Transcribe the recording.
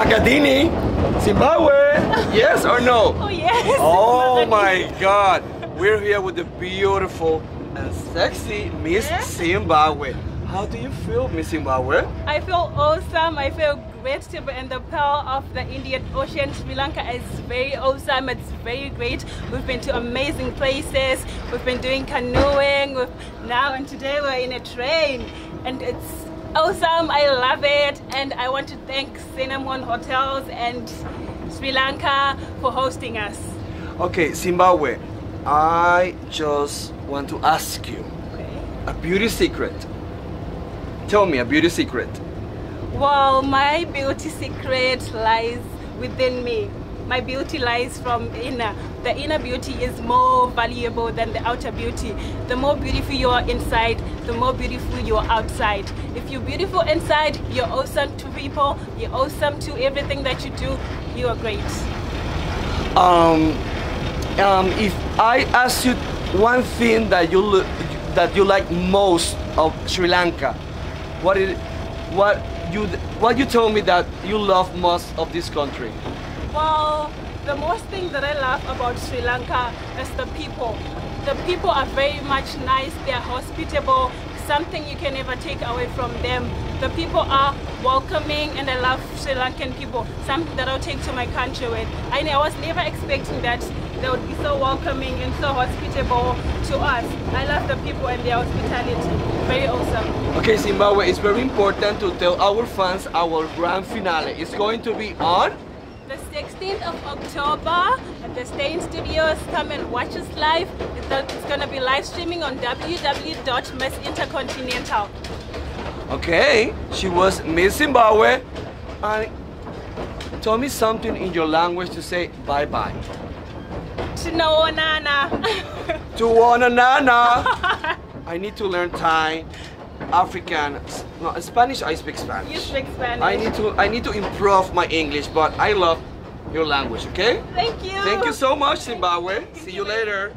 Makadini, Zimbabwe. Yes or no? Oh yes. Oh my God. We're here with the beautiful and sexy Miss Yeah. Zimbabwe. How do you feel, Miss Zimbabwe? I feel awesome. I feel great to be in the pearl of the Indian Ocean. Sri Lanka is very awesome. It's very great. We've been to amazing places. We've been doing canoeing. We've, now and today we're in a train, and it's awesome. I love it, and I want to thank Cinnamon Hotels and Sri Lanka for hosting us. Okay, Zimbabwe. I just want to ask you Okay. a beauty secret. Tell me a beauty secret. Well, my beauty secret lies within me. My beauty lies from inner. The inner beauty is more valuable than the outer beauty. The more beautiful you are inside, the more beautiful you are outside. If you're beautiful inside, you're awesome to people, you're awesome to everything that you do, you are great. Um, um, if I ask you one thing that you that you like most of Sri Lanka, what it, what you what you told me that you love most of this country? Well, the most thing that I love about Sri Lanka is the people. The people are very much nice, they are hospitable, something you can never take away from them. The people are welcoming and I love Sri Lankan people, something that I'll take to my country with. I, I was never expecting that they would be so welcoming and so hospitable to us. I love the people and their hospitality. Very awesome. Okay, Zimbabwe, it's very important to tell our fans our grand finale is going to be on. The 16th of October at the Stein Studios. Come and watch us live. It's, going to be live streaming on www.missintercontinental. Okay, she was Miss Zimbabwe, and tell me something in your language to say bye bye. Tunaonana. To one another. I need to learn Thai, African, no Spanish. I speak Spanish. you speak Spanish. I need to I need to improve my English, but I love your language. Okay. Thank you. Thank you so much, Zimbabwe. See you later.